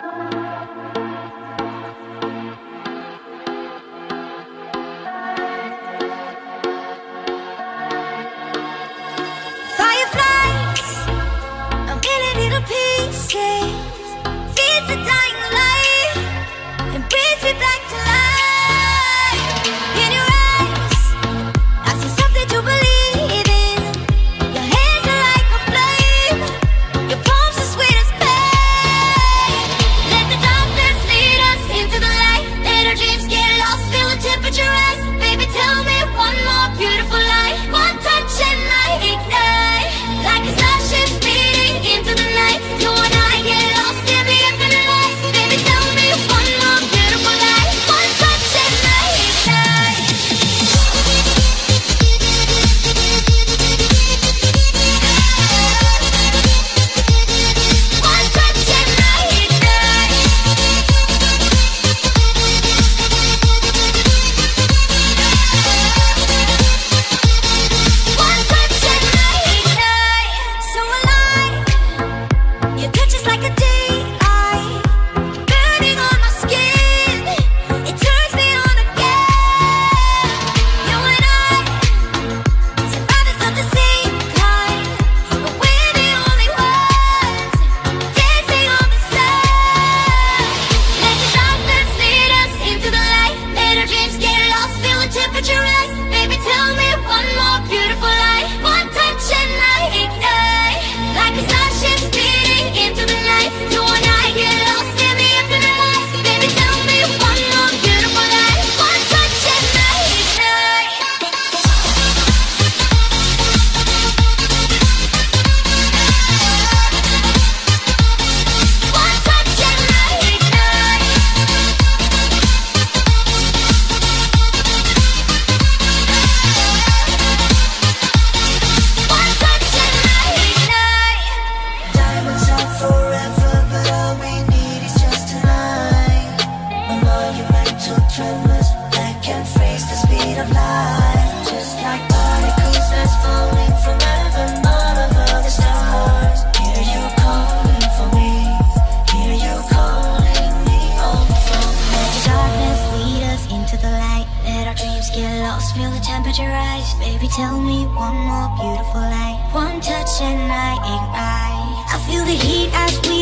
Fireflies, to tremors that can freeze the speed of light. Just like particles that's falling from heaven all the stars. You calling for me, you calling me. Let the darkness lead us into the light. Let our dreams get lost, feel the temperature rise. Baby, tell me one more beautiful. One touch and I ignite. I feel the heat as we